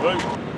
Vai.